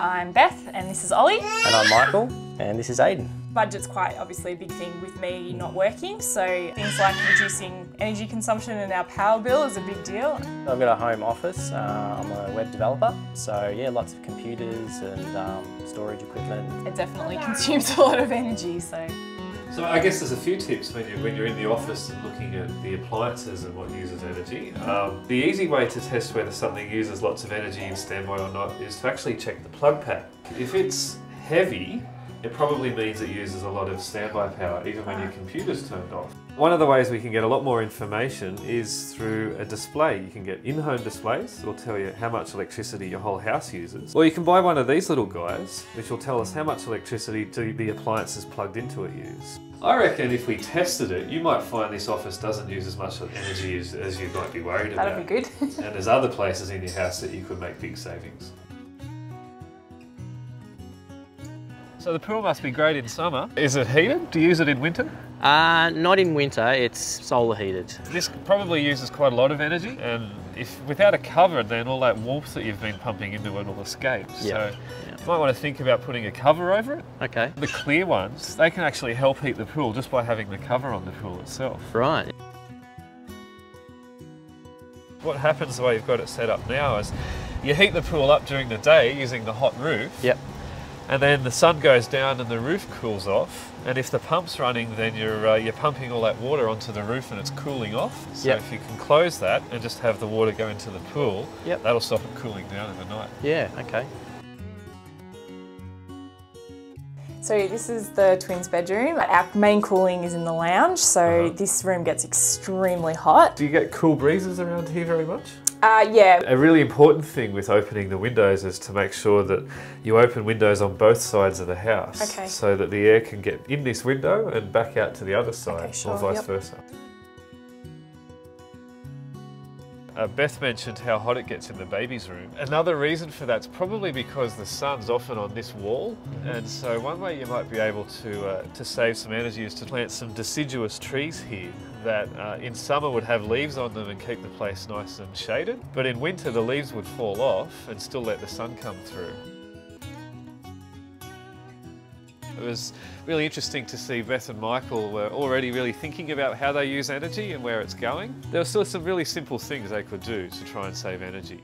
I'm Beth and this is Ollie. And I'm Michael, and this is Aiden. Budget's quite obviously a big thing with me not working, so things like reducing energy consumption and our power bill is a big deal. I've got a home office, uh, I'm a web developer, so yeah, lots of computers and um, storage equipment. It definitely consumes a lot of energy, so So I guess there's a few tips when you're, when you're in the office looking at the appliances and what uses energy. Um, the easy way to test whether something uses lots of energy in standby or not is to actually check the plug pack. If it's heavy, it probably means it uses a lot of standby power even when your computer's turned off. One of the ways we can get a lot more information is through a display. You can get in-home displays, it'll tell you how much electricity your whole house uses. Or you can buy one of these little guys, which will tell us how much electricity do the appliances plugged into it use. I reckon if we tested it, you might find this office doesn't use as much energy as, as you might be worried about. that'd be good. and there's other places in your house that you could make big savings. So the pool must be great in summer. Is it heated? Do you use it in winter? Uh, not in winter, it's solar heated. This probably uses quite a lot of energy, and if without a cover, then all that warmth that you've been pumping into it will escape. Yeah. So Yeah. you might want to think about putting a cover over it. Okay, The clear ones, they can actually help heat the pool just by having the cover on the pool itself. right. What happens the way you've got it set up now is you heat the pool up during the day using the hot roof. Yep, and then the sun goes down and the roof cools off. And if the pump's running, then you're uh, you're pumping all that water onto the roof and it's cooling off. So Yep. if you can close that and just have the water go into the pool, Yep. that'll stop it cooling down in the night. yeah, okay. So this is the twins' bedroom. Our main cooling is in the lounge, so Uh-huh. this room gets extremely hot. Do you get cool breezes around here very much? Uh, yeah, A really important thing with opening the windows is to make sure that you open windows on both sides of the house, Okay. so that the air can get in this window and back out to the other side, Okay, sure, or vice yep. versa. Uh, Beth mentioned how hot it gets in the baby's room. Another reason for that's probably because the sun's often on this wall, and so one way you might be able to uh, to save some energy is to plant some deciduous trees here that uh, in summer would have leaves on them and keep the place nice and shaded, but in winter the leaves would fall off and still let the sun come through. It was really interesting to see Beth and Michael were already really thinking about how they use energy and where it's going. There were still some really simple things they could do to try and save energy.